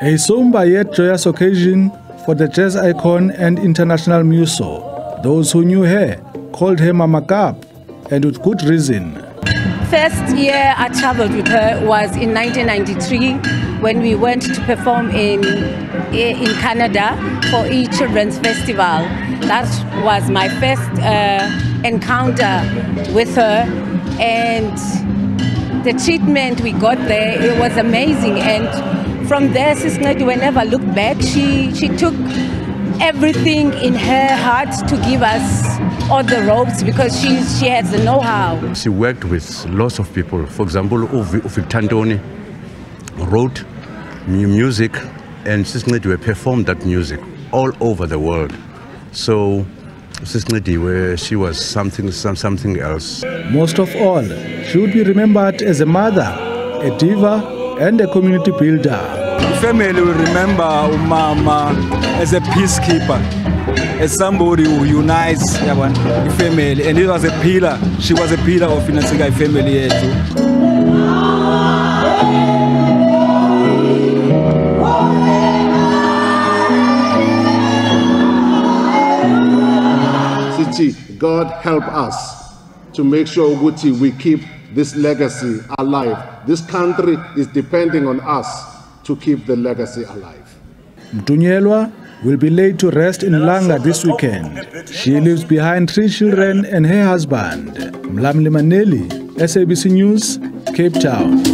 A somber yet joyous occasion for the jazz icon and international muso. Those who knew her called her Mama Kaap, and with good reason. First year I traveled with her was in 1993 when we went to perform in in Canada for a children's festival. That was my first uh, encounter with her, and the treatment we got there it was amazing. And from there, Sis Ncediwe never looked back. She she took everything in her heart to give us all the ropes because she she has the know-how. She worked with lots of people. For example, Uvi Tandoni wrote mu- music and Sis Ncediwe performed that music all over the world. So Sis Ncediwe, she was something, some, something else. Most of all, she would be remembered as a mother, a diva, and a community builder. Family will remember umama as a peacekeeper as somebody who unites yabona family, and it was a pillar she was a pillar of inatsika family Sithi, God help us to make sure Guti we keep this legacy alive. This country is depending on us to keep the legacy alive. Mtunyelwa will be laid to rest in Langa this weekend. She leaves behind three children and her husband. Mlamli Maneli, SABC News, Cape Town.